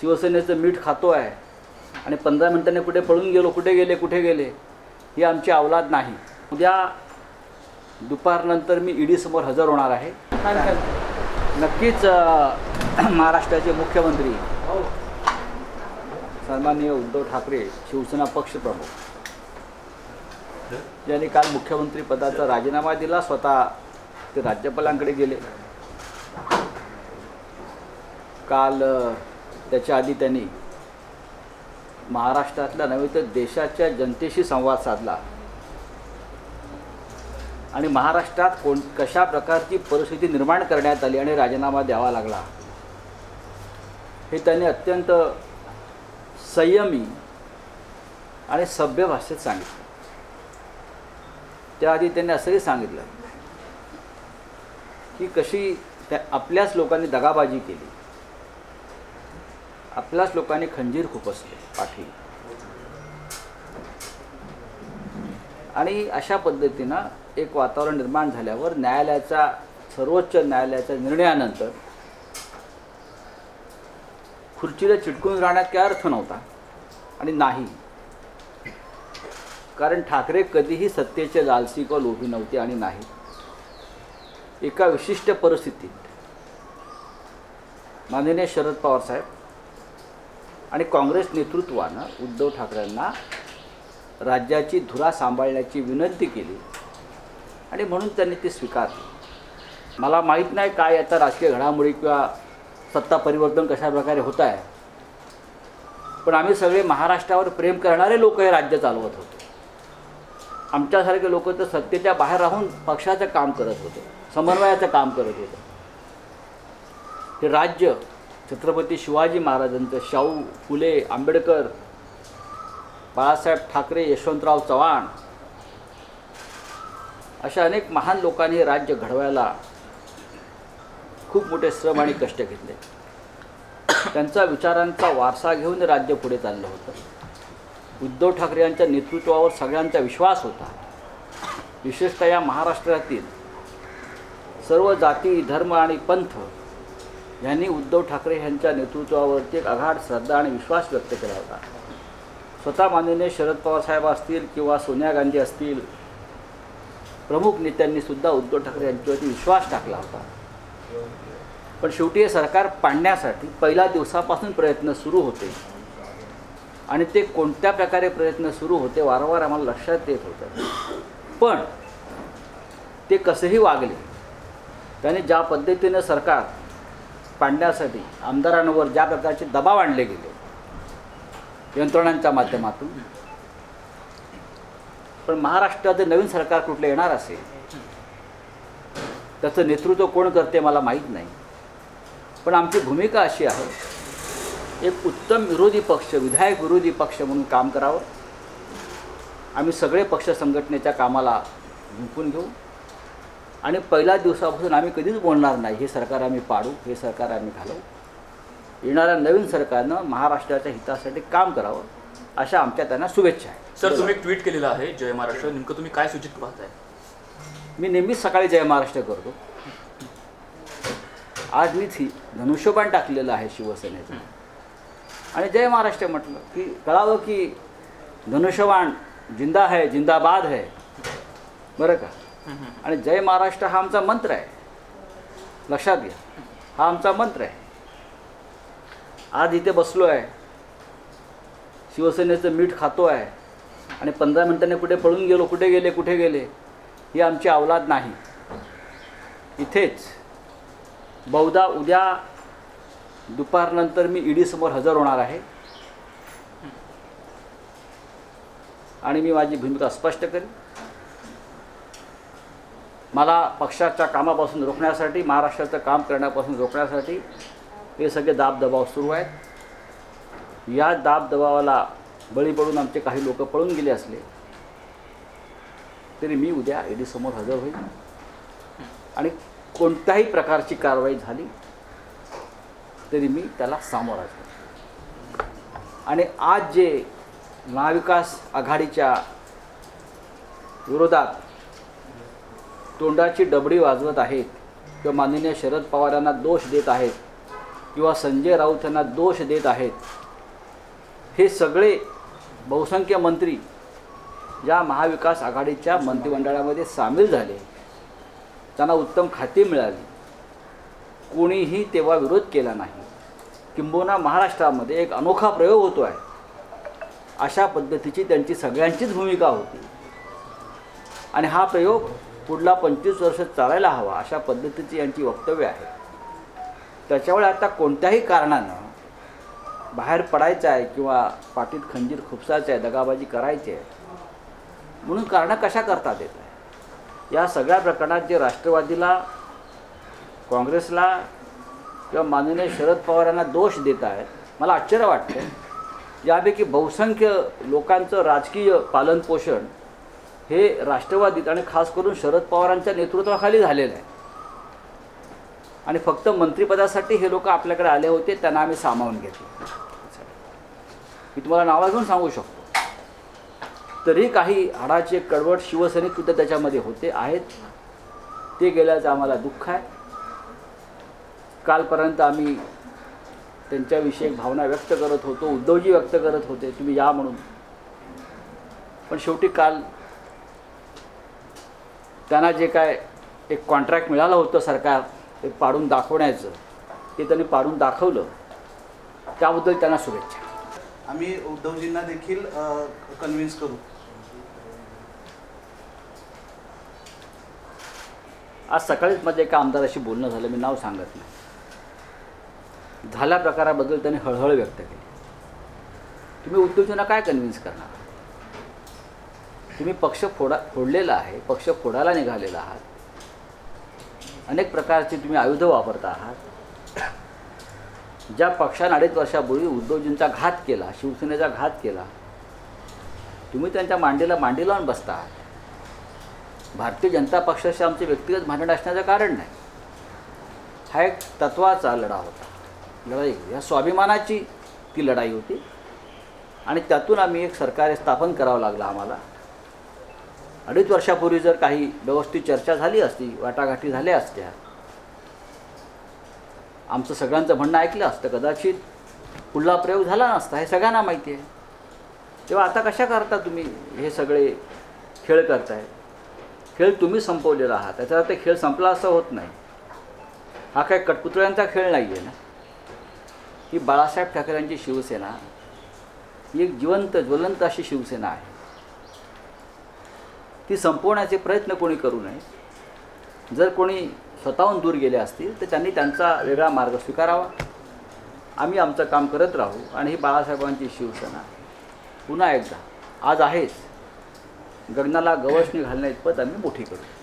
शिवसेनेचं मीठ खातो आहे आणि पंधरा मिनिटांनी कुठे पळून गेलो कुठे गेले कुठे गेले ही आमची अवलाद नाही. उद्या दुपारनंतर मी ईडीसमोर हजर होणार आहे. नक्कीच महाराष्ट्राचे मुख्यमंत्री सन्माननीय उद्धव ठाकरे शिवसेना पक्षप्रमुख ज्यांनी काल मुख्यमंत्री पदाचा राजीनामा दिला स्वतः ते राज्यपालांकडे गेले. काल त्याच्या आधी त्यांनी महाराष्ट्रातल्या नव्हे तर देशाच्या जनतेशी संवाद साधला. आणि महाराष्ट्रात कोण कशा प्रकारची परिस्थिती निर्माण करण्यात आली आणि राजीनामा द्यावा लागला. हे त्यांनी अत्यंत संयमी आणि सभ्य भाषेत सांगितलं. त्याआधी त्यांनी असंही सांगितलं की कशी त्या आपल्याच लोकांनी दगाबाजी केली. आपल्याच लोकांनी खंजीर खुपसले पाठी. आणि अशा पद्धतीनं एक वातावरण निर्माण झाल्यावर न्यायालयाचा सर्वोच्च न्यायालयाच्या निर्णयानंतर खुर्चीला चिटकून राहण्यात काय अर्थ नव्हता आणि नाही. कारण ठाकरे कधीही सत्तेचे लालसी किंवा लोभी नव्हते आणि नाही. एका विशिष्ट परिस्थितीत माननीय शरद पवार साहेब आणि काँग्रेस नेतृत्वानं उद्धव ठाकरेंना राज्याची धुरा सांभाळण्याची विनंती केली आणि म्हणून त्यांनी ती स्वीकारली. मला माहीत नाही काय आता राजकीय घडामोडी किंवा सत्ता परिवर्तन कशा प्रकारे होत आहे पण आम्ही सगळे महाराष्ट्रावर प्रेम करणारे लोक हे राज्य चालवत होतो. आमच्यासारखे लोक तर सत्तेच्या बाहेर राहून पक्षाचं काम करत होते समन्वयाचं काम करत होतं. हे राज्य छत्रपती शिवाजी महाराजांचं शाहू फुले आंबेडकर बाळासाहेब ठाकरे यशवंतराव चव्हाण अशा अनेक महान लोकांनी राज्य घडवायला खूप मोठे श्रम आणि कष्ट घेतले. त्यांचा विचारांचा वारसा घेऊन राज्य पुढे चाललं होतं. उद्धव ठाकरे यांच्या नेतृत्वावर सगळ्यांचा विश्वास होता. विशेषतः या महाराष्ट्रातील सर्व जाती धर्म आणि पंथ यांनी उद्धव ठाकरे यांच्या नेतृत्वावरती एक आघाड श्रद्धा आणि विश्वास व्यक्त केला होता. स्वतः माननीय शरद पवार साहेब असतील किंवा सोनिया गांधी असतील प्रमुख नेत्यांनी सुद्धा उद्धव ठाकरे यांच्यावरती विश्वास टाकला होता. पण शेवटी हे सरकार पाडण्यासाठी पहिल्या दिवसापासून प्रयत्न सुरू होते. आणि ते कोणत्या प्रकारे प्रयत्न सुरू होते वारंवार आम्हाला लक्षात येत होतं. पण ते कसेही वागले त्याने ज्या पद्धतीनं सरकार पाडण्यासाठी आमदारांवर ज्या प्रकारचे दबाव आणले गेले यंत्रणांच्या माध्यमातून. पण महाराष्ट्रात नवीन सरकार कुठलं येणार असेल? त्याचं नेतृत्व कोण करते मला माहीत नाही. पण आमची भूमिका अशी आहे एक उत्तम विरोधी पक्ष विधायक विरोधी पक्ष म्हणून काम करावं. आम्ही सगळे पक्ष संघटनेच्या कामाला गुंपून घेऊ. आणि पहिल्या दिवसापासून आम्ही कधीच बोलणार नाही. हे सरकार आम्ही पाडू हे सरकार आम्ही घालवू. येणाऱ्या नवीन सरकारनं महाराष्ट्राच्या हितासाठी काम करावं अशा आमच्या त्यांना शुभेच्छा आहेत. सर तुम्ही ट्विट केलेलं आहे जय महाराष्ट्र. नेमकं तुम्ही काय सूचित पाहताय? मी नेहमीच सकाळी जय महाराष्ट्र करतो. आज मी थी धनुष्यबाण टाकलेलं आहे शिवसेनेचं. आणि जय महाराष्ट्र म्हटलं की कळावं की धनुष्यबाण जिंदा आहे जिंदाबाद आहे. बरं का? आणि जय महाराष्ट्र हा आमचा मंत्र आहे. लक्षात घ्या. हा आमचा मंत्र आहे. आज इथे बसलो आहे. शिवसेनेचं मीठ खातो आहे. आणि पंधरा मिनिटांनी कुठे पळून गेलो कुठे गेले कुठे गेले ही आमची अवलाद नाही. इथेच बहुधा उद्या दुपारनंतर मी ईडीसमोर हजर होणार आहे. आणि मी माझी भूमिका स्पष्ट करेन. मला पक्षाच्या कामापासून रोखण्यासाठी महाराष्ट्राचं काम करण्यापासून रोखण्यासाठी हे सगळे दाबदबाव सुरू आहेत. या दाबदबावाला बळी पडून आमचे काही लोक पळून गेले असले तरी मी उद्या ईडीसमोर हजर होईल. आणि कोणत्याही प्रकारची कारवाई झाली तरी मी त्याला सामोरा जाईल. आणि आज जे महाविकास आघाडीच्या विरोधात तोंडाची डबडी वाजवत आहेत किंवा माननीय शरद पवार यांना दोष देत आहेत किंवा संजय राऊत यांना दोष देत आहेत. हे सगळे बहुसंख्य मंत्री ज्या महाविकास आघाडीच्या मंत्रिमंडळामध्ये सामील झाले. त्यांना उत्तम खाती मिळाली. कोणीही तेव्हा विरोध केला नाही. किंबहुना महाराष्ट्रामध्ये एक अनोखा प्रयोग होतो आहे अशा पद्धतीची त्यांची सगळ्यांचीच भूमिका होती. आणि हा प्रयोग पुढला पंचवीस वर्ष चालायला हवा अशा पद्धतीची यांची वक्तव्य आहे. त्याच्यामुळे आता कोणत्याही कारणानं बाहेर पडायचं आहे किंवा पाठीत खंजीर खुपसायचं आहे दगाबाजी करायची आहे म्हणून कारणं कशा करतात येत आहे? या सगळ्या प्रकरणात जे राष्ट्रवादीला काँग्रेसला किंवा माननीय शरद पवार यांना दोष देत आहेत मला आश्चर्य वाटतं यापैकी बहुसंख्य लोकांचं राजकीय पालनपोषण हे राष्ट्रवादीत आणि खास करून शरद पवारांच्या नेतृत्वाखाली झालेलं आहे. आणि फक्त मंत्रिपदासाठी हे लोक आपल्याकडे आले होते त्यांना आम्ही सामावून घेतले. मी तुम्हाला नावा घेऊन सांगू शकतो. तरी काही हाडाचे कडवट शिवसैनिक सुद्धा त्याच्यामध्ये होते आहेत. ते गेल्याचं आम्हाला दुःख आहे. कालपर्यंत आम्ही त्यांच्याविषयी भावना व्यक्त करत होतो उद्धवजी व्यक्त करत होते तुम्ही या म्हणून. पण शेवटी काल त्यांना जे काय एक कॉन्ट्रॅक्ट मिळालं होतं सरकार ते पाडून दाखवण्याचं ते त्यांनी पाडून दाखवलं. त्याबद्दल त्यांना शुभेच्छा. आम्ही उद्धवजींना देखील कन्व्हिन्स करू. आज सकाळीच माझ्या एका आमदाराशी बोलणं झालं मी नाव सांगत नाही. झाल्या प्रकाराबद्दल त्यांनी हळहळ व्यक्त केली. तुम्ही उद्धवजींना काय कन्व्हिन्स करणार? तुम्ही पक्ष फोडा फोडलेला आहे पक्ष फोडायला निघालेला आहात. अनेक प्रकारची तुम्ही आयुधं वापरता आहात. ज्या पक्षाने अडीच वर्षापूर्वी उद्धवजींचा घात केला शिवसेनेचा घात केला तुम्ही त्यांच्या मांडीला मांडी लावून बसता आहात. भारतीय जनता पक्षाशी आमचे व्यक्तिगत भांडण असण्याचं कारण नाही. हा एक तत्वाचा लढा होता. लढाई या स्वाभिमानाची ती लढाई होती. आणि त्यातून आम्ही एक सरकार स्थापन करावं लागलं आम्हाला. अडीच वर्षापूर्वी जर काही व्यवस्थित चर्चा झाली असती वाटाघाटी झाल्या असत्या. आमचं सगळ्यांचं म्हणणं ऐकलं असतं कदाचित पुढला प्रयोग झाला नसता हे सगळ्यांना माहिती आहे. तेव्हा आता कशा करता तुम्ही हे सगळे खेळ करताय? खेळ तुम्ही संपवलेला आहात त्याचा ते खेळ संपला असं होत नाही. हा काय कटपुतळ्यांचा खेळ नाही आहे ना? ही बाळासाहेब ठाकरेंची शिवसेना ही एक जिवंत ज्वलंत अशी शिवसेना आहे. ती संपवण्याचे प्रयत्न कोणी करू नये. जर कोणी स्वतःहून दूर गेले असतील तर त्यांनी त्यांचा वेगळा मार्ग स्वीकारावा. आम्ही आमचं काम करत राहू आणि ही बाळासाहेबांची शिवसेना. पुन्हा एकदा आज आहेच. गगनाला गवसणी घालण्या इतपत आम्ही मोठी करू.